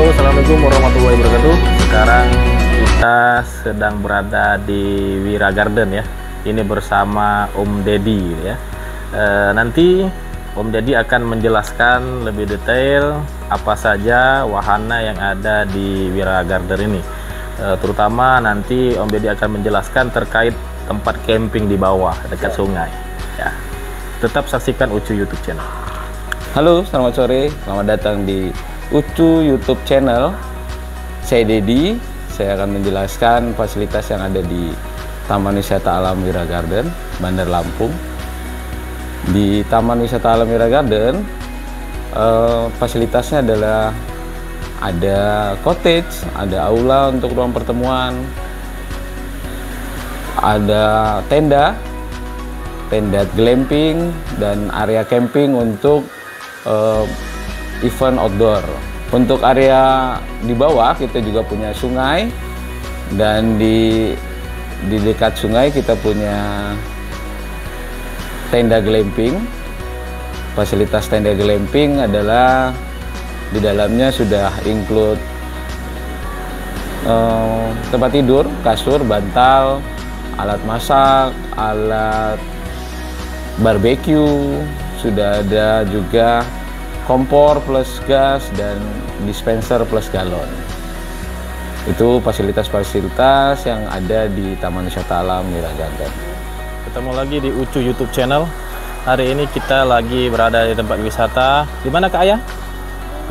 Halo, Assalamualaikum warahmatullahi wabarakatuh. Sekarang kita sedang berada di Wira Garden ya. Ini bersama Om Deddy ya. E, Nanti Om Deddy akan menjelaskan lebih detail Apa saja wahana yang ada di Wira Garden ini. E, Terutama nanti Om Deddy akan menjelaskan terkait tempat camping di bawah dekat ya. sungai. Ya. Tetap saksikan Ucu YouTube channel. Halo, selamat sore. Selamat datang di Ucu YouTube channel. Saya Dedi. Saya akan menjelaskan fasilitas yang ada di Taman Wisata Alam Wira Garden, Bandar Lampung. Di Taman Wisata Alam Wira Garden, eh, fasilitasnya adalah ada cottage, ada aula untuk ruang pertemuan, ada tenda, tenda glamping, dan area camping untuk eh, event outdoor. Untuk area di bawah kita juga punya sungai dan di di dekat sungai kita punya tenda glamping. Fasilitas tenda glamping adalah di dalamnya sudah include uh, tempat tidur, kasur, bantal, alat masak, alat barbecue, sudah ada juga kompor plus gas dan dispenser plus galon. Itu fasilitas-fasilitas yang ada di Taman Wisata Alam Miragarden. Ketemu lagi di Ucu YouTube channel. Hari ini kita lagi berada di tempat wisata. Di mana Kak Ayah?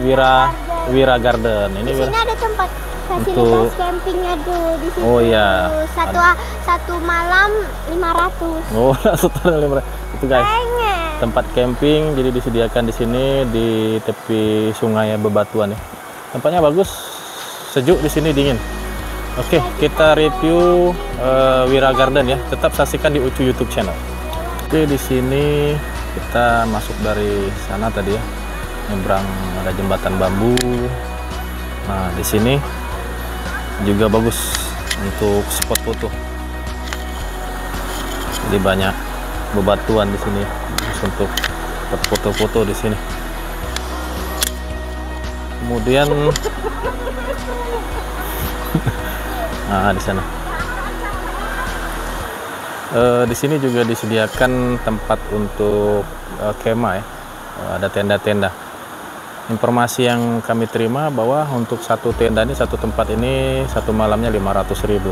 Wira Wira Garden. Ini Di Wira. sini ada tempat fasilitas Untuk- campingnya tuh di situ. Oh, iya. Satu satu malam 500. Oh, setelah lima- itu guys. Tempat camping jadi disediakan di sini di tepi sungai bebatuan ya. Tempatnya bagus, sejuk di sini dingin. Oke, kita review eh, Wira Garden ya. Tetap saksikan di Ucu YouTube channel. Oke, di sini kita masuk dari sana tadi ya. Nyebrang ada jembatan bambu. Nah, di sini juga bagus untuk spot foto. Jadi banyak bebatuan di sini ya, untuk buat foto-foto di sini. Kemudian nah di sana. Eh, di sini juga disediakan tempat untuk eh, kemah ya. Eh, ada tenda-tenda. Informasi yang kami terima bahwa untuk satu tenda ini satu tempat ini satu malamnya 500.000.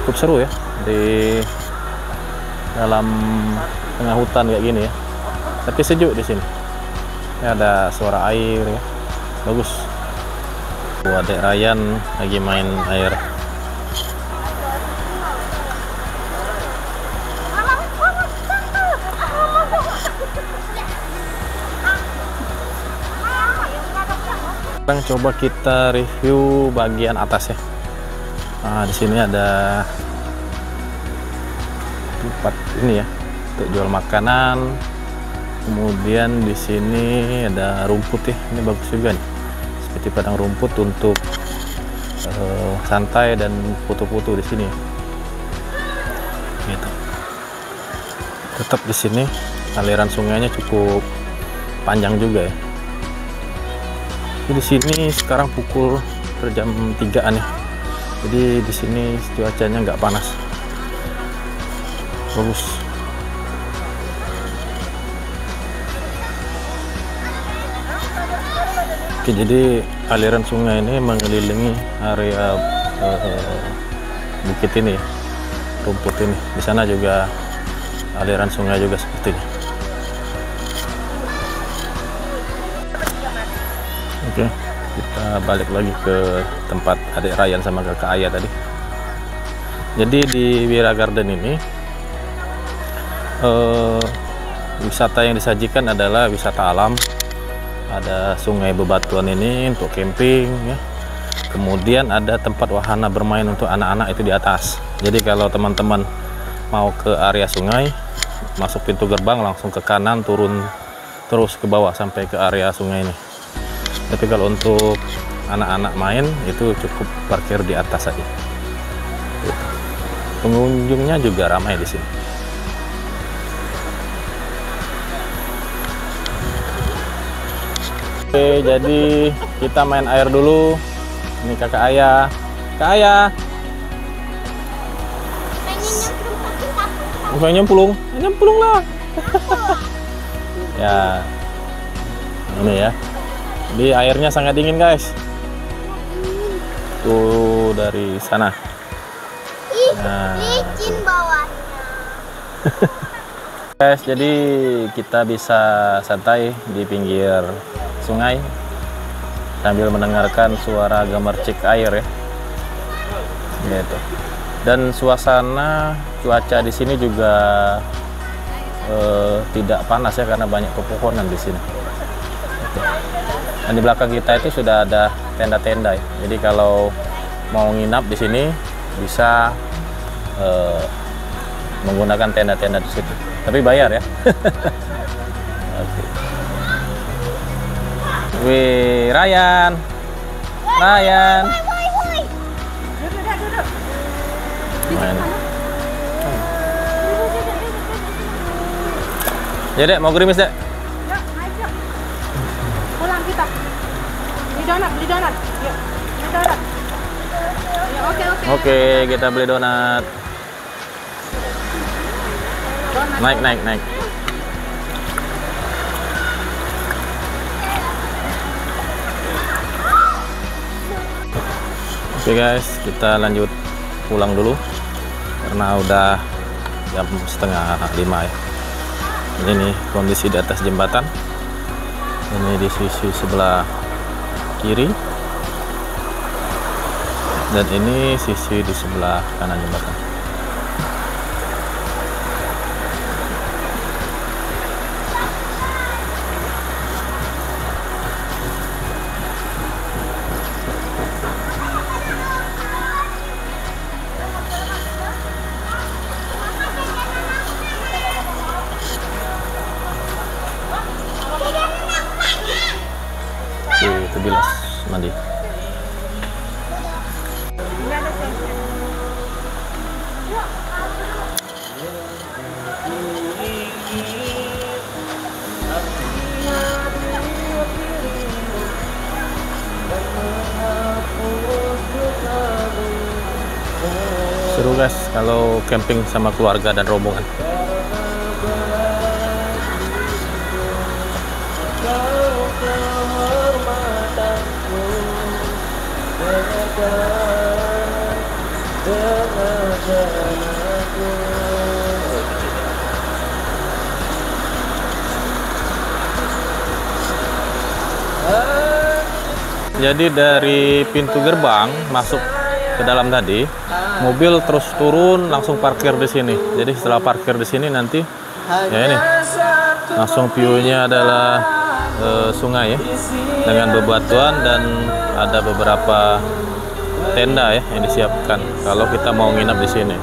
Cukup seru ya di dalam tengah hutan kayak gini ya. Tapi sejuk di sini. Ini ada suara air ya. Bagus. Tuh, adek Ryan lagi main air. Sekarang coba kita review bagian atas ya. Nah, di sini ada tempat ini ya untuk jual makanan. Kemudian di sini ada rumput ya. Ini bagus juga nih. Seperti padang rumput untuk eh, santai dan foto-foto di sini. Gitu. Tetap di sini aliran sungainya cukup panjang juga ya. Ini di sini sekarang pukul per jam 3-an ya. Jadi di sini cuacanya nggak panas. Bagus. Oke, jadi aliran sungai ini mengelilingi area eh, bukit ini, rumput ini. Di sana juga aliran sungai juga seperti ini. Oke, kita balik lagi ke tempat adik Ryan sama kakak Ayah tadi. Jadi di Wira Garden ini eh, wisata yang disajikan adalah wisata alam. Ada sungai bebatuan ini untuk camping ya. Kemudian ada tempat wahana bermain untuk anak-anak itu di atas. Jadi kalau teman-teman mau ke area sungai, masuk pintu gerbang langsung ke kanan turun terus ke bawah sampai ke area sungai ini. Tapi kalau untuk anak-anak main itu cukup parkir di atas saja. Pengunjungnya juga ramai di sini. Oke, jadi kita main air dulu. Ini kakak ayah. Kak Ayah. Pengen nyemplung. Bukan nyemplung, nyemplung lah. ya, ini ya. Di airnya sangat dingin guys. Tuh dari sana. Nah, licin bawahnya. guys, jadi kita bisa santai di pinggir sungai sambil mendengarkan suara gemercik air ya. Gitu. Dan suasana cuaca di sini juga eh, tidak panas ya karena banyak pepohonan di sini. Oke. Dan di belakang kita itu sudah ada tenda-tenda ya. Jadi kalau mau nginap di sini bisa eh, menggunakan tenda-tenda di situ. Tapi bayar ya. Oke. Wih, Ryan. Ryan. Woi. Main. Ya dek, mau gerimis dek? Naik yuk. Pulang kita. Beli donat, beli donat. Yuk, beli donat. Ya, oke, oke. Oke, kita beli donat. Donat. Naik, naik, naik. Oke guys, kita lanjut pulang dulu karena udah jam setengah lima ya. Ini nih kondisi di atas jembatan. Ini di sisi sebelah kiri dan ini sisi di sebelah kanan jembatan. Bilas mandi. Seru guys kalau camping sama keluarga dan rombongan. Jadi dari pintu gerbang masuk ke dalam tadi, mobil terus turun langsung parkir di sini. Jadi setelah parkir di sini nanti ya ini langsung view-nya adalah eh, sungai ya dengan bebatuan dan ada beberapa tenda ya yang disiapkan kalau kita mau nginap di sini.